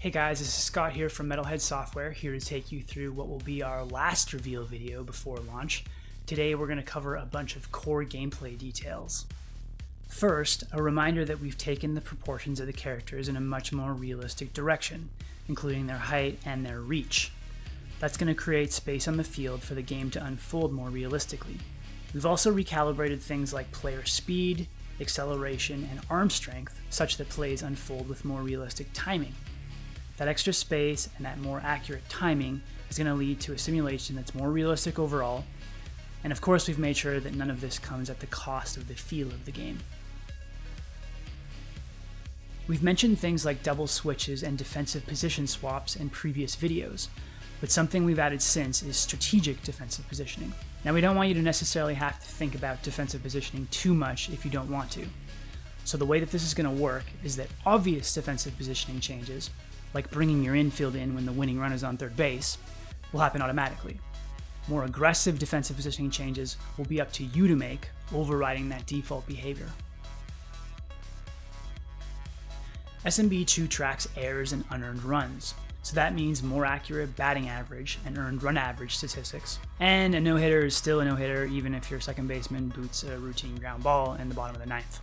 Hey guys, this is Scott here from Metalhead Software, here to take you through what will be our last reveal video before launch. Today we're going to cover a bunch of core gameplay details. First, a reminder that we've taken the proportions of the characters in a much more realistic direction, including their height and their reach. That's going to create space on the field for the game to unfold more realistically. We've also recalibrated things like player speed, acceleration, and arm strength such that plays unfold with more realistic timing. That extra space and that more accurate timing is going to lead to a simulation that's more realistic overall. And of course, we've made sure that none of this comes at the cost of the feel of the game. We've mentioned things like double switches and defensive position swaps in previous videos, but something we've added since is strategic defensive positioning. Now, we don't want you to necessarily have to think about defensive positioning too much if you don't want to. So, the way that this is going to work is that obvious defensive positioning changes like bringing your infield in when the winning run is on third base, will happen automatically. More aggressive defensive positioning changes will be up to you to make, overriding that default behavior. SMB2 tracks errors and unearned runs, so that means more accurate batting average and earned run average statistics. And a no hitter is still a no hitter even if your second baseman boots a routine ground ball in the bottom of the ninth.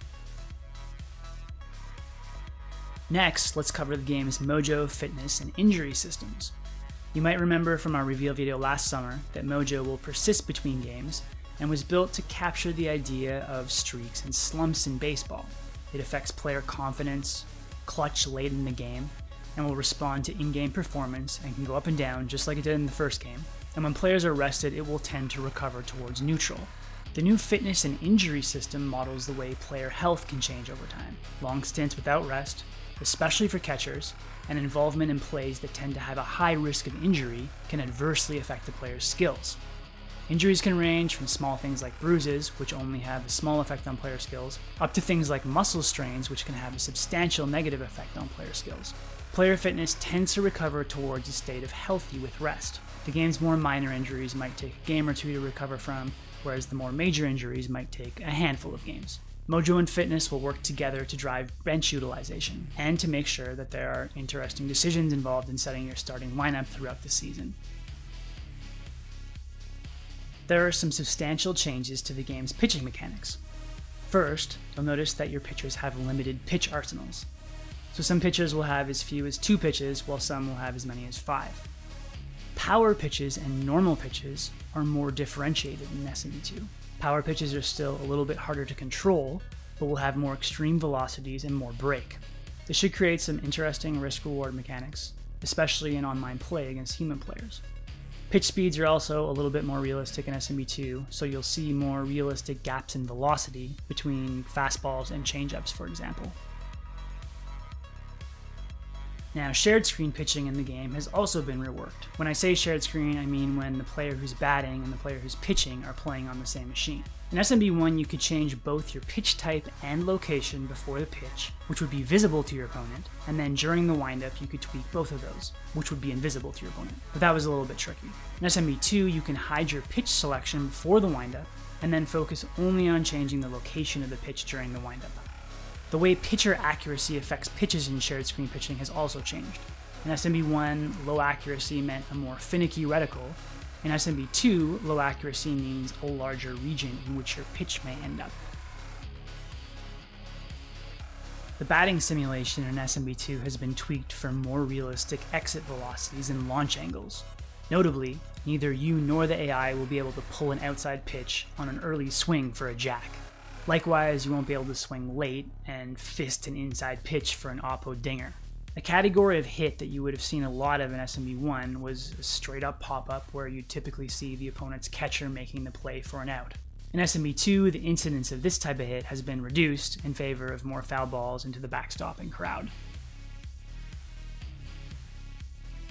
Next, let's cover the game's Mojo, fitness, and injury systems. You might remember from our reveal video last summer that Mojo will persist between games and was built to capture the idea of streaks and slumps in baseball. It affects player confidence, clutch late in the game, and will respond to in game performance and can go up and down just like it did in the first game. And when players are rested, it will tend to recover towards neutral. The new fitness and injury system models the way player health can change over time. Long stints without rest, especially for catchers, and involvement in plays that tend to have a high risk of injury can adversely affect the player's skills. Injuries can range from small things like bruises, which only have a small effect on player skills, up to things like muscle strains, which can have a substantial negative effect on player skills. Player fitness tends to recover towards a state of healthy with rest. The game's more minor injuries might take a game or two to recover from, whereas the more major injuries might take a handful of games. Mojo and Fitness will work together to drive bench utilization and to make sure that there are interesting decisions involved in setting your starting lineup throughout the season. There are some substantial changes to the game's pitching mechanics. First, you'll notice that your pitchers have limited pitch arsenals. So some pitchers will have as few as two pitches, while some will have as many as five. Power pitches and normal pitches are more differentiated in SMB2. Power pitches are still a little bit harder to control, but will have more extreme velocities and more break. This should create some interesting risk reward mechanics, especially in online play against human players. Pitch speeds are also a little bit more realistic in SMB2, so you'll see more realistic gaps in velocity between fastballs and changeups, for example. Now, shared screen pitching in the game has also been reworked. When I say shared screen, I mean when the player who's batting and the player who's pitching are playing on the same machine. In SMB1, you could change both your pitch type and location before the pitch, which would be visible to your opponent, and then during the windup, you could tweak both of those, which would be invisible to your opponent. But that was a little bit tricky. In SMB2, you can hide your pitch selection before the windup, and then focus only on changing the location of the pitch during the windup. The way pitcher accuracy affects pitches in shared screen pitching has also changed. In SMB1, low accuracy meant a more finicky reticle. In SMB2, low accuracy means a larger region in which your pitch may end up. The batting simulation in SMB2 has been tweaked for more realistic exit velocities and launch angles. Notably, neither you nor the AI will be able to pull an outside pitch on an early swing for a jack. Likewise, you won't be able to swing late and fist an inside pitch for an oppo dinger. A category of hit that you would have seen a lot of in SMB1 was a straight up pop up where you typically see the opponent's catcher making the play for an out. In SMB2, the incidence of this type of hit has been reduced in favor of more foul balls into the backstopping crowd.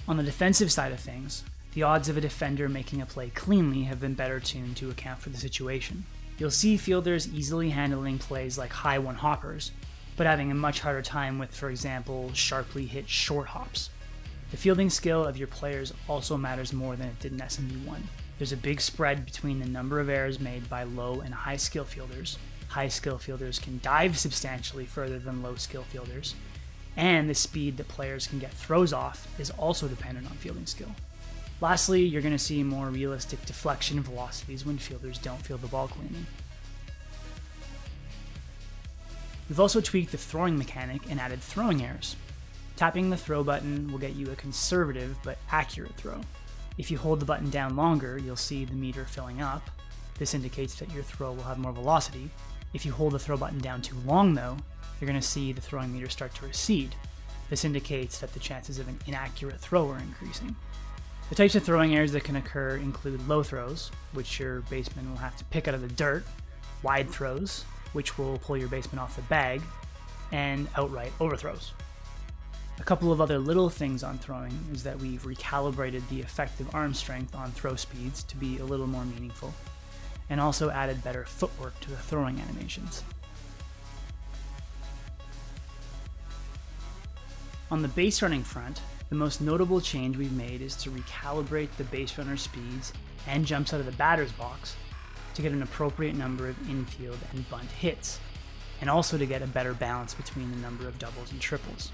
On the defensive side of things, the odds of a defender making a play cleanly have been better tuned to account for the situation. You'll see fielders easily handling plays like high one hoppers, but having a much harder time with, for example, sharply hit short hops. The fielding skill of your players also matters more than it did in SMB1. There's a big spread between the number of errors made by low and high skill fielders. High skill fielders can dive substantially further than low skill fielders, and the speed that players can get throws off is also dependent on fielding skill. Lastly, you're going to see more realistic deflection velocities when fielders don't feel the ball cleanly. We've also tweaked the throwing mechanic and added throwing errors. Tapping the throw button will get you a conservative but accurate throw. If you hold the button down longer, you'll see the meter filling up. This indicates that your throw will have more velocity. If you hold the throw button down too long, though, you're going to see the throwing meter start to recede. This indicates that the chances of an inaccurate throw are increasing. The types of throwing errors that can occur include low throws, which your baseman will have to pick out of the dirt, wide throws, which will pull your baseman off the bag, and outright overthrows. A couple of other little things on throwing is that we've recalibrated the effective arm strength on throw speeds to be a little more meaningful, and also added better footwork to the throwing animations. On the base running front, the most notable change we've made is to recalibrate the base runner speeds and jumps out of the batter's box to get an appropriate number of infield and bunt hits, and also to get a better balance between the number of doubles and triples.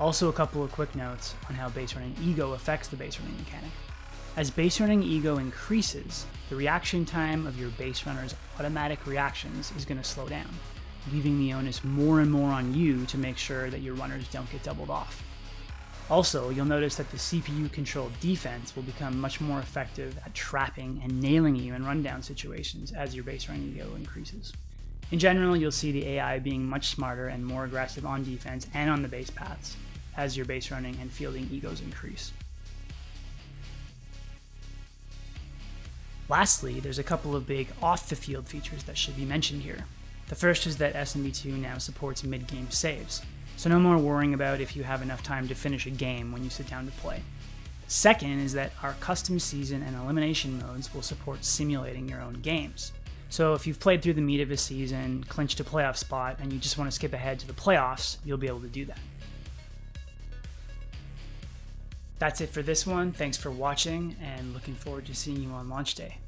Also, a couple of quick notes on how base running ego affects the base running mechanic. As base running ego increases, the reaction time of your base runner's automatic reactions is going to slow down leaving the onus more and more on you to make sure that your runners don't get doubled off. Also, you'll notice that the CPU controlled defense will become much more effective at trapping and nailing you in rundown situations as your base running ego increases. In general, you'll see the AI being much smarter and more aggressive on defense and on the base paths as your base running and fielding egos increase. Lastly, there's a couple of big off the field features that should be mentioned here. The first is that SMB2 now supports mid-game saves, so no more worrying about if you have enough time to finish a game when you sit down to play. Second is that our custom season and elimination modes will support simulating your own games. So if you've played through the meat of a season, clinched a playoff spot, and you just want to skip ahead to the playoffs, you'll be able to do that. That's it for this one. Thanks for watching and looking forward to seeing you on launch day.